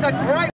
That's a great...